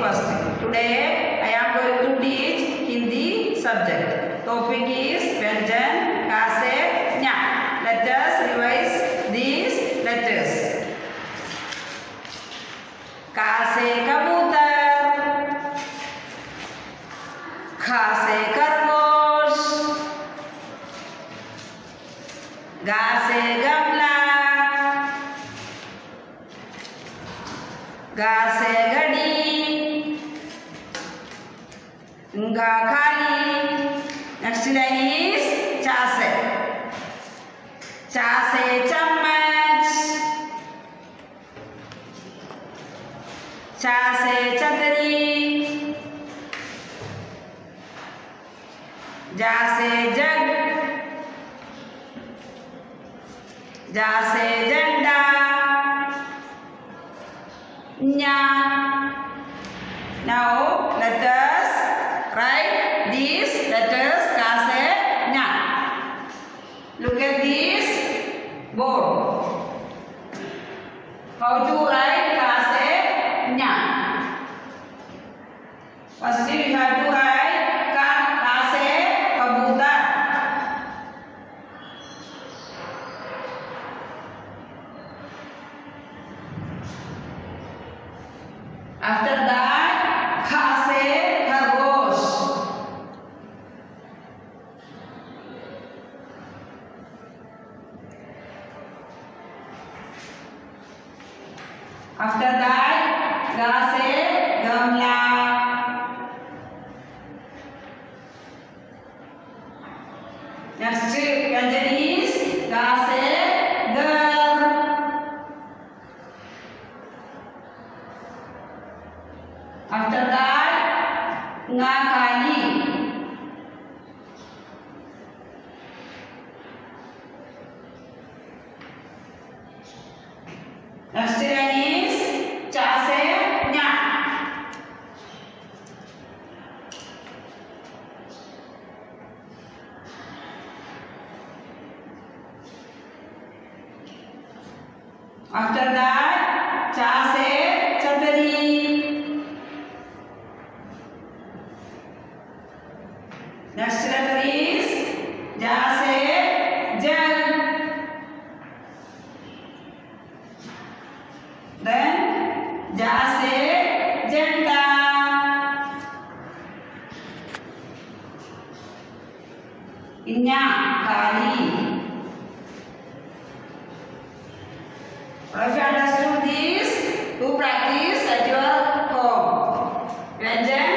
first. Today I am going to teach Hindi subject. Topic is Vyanjan, Kase, Nya. Let us revise these letters. Kase kabutar. Khase kargosh. Gase gamla. Gase gadi. से चम्मच चा से छतरी जा से जग जा से झंडा nya. Now let us write these letters kase nya. Look at this board. How to write kase nya. First we have to write After that, After that, ga se gamla. Next व्यंजन is ga se gar. After that, nga kali. Next one is cha se nya. After that, cha se chhatari. Next letter is ja se jal. Then ja se janda. Inya kali. Have you understood this? Do practice at your home. Ranjan.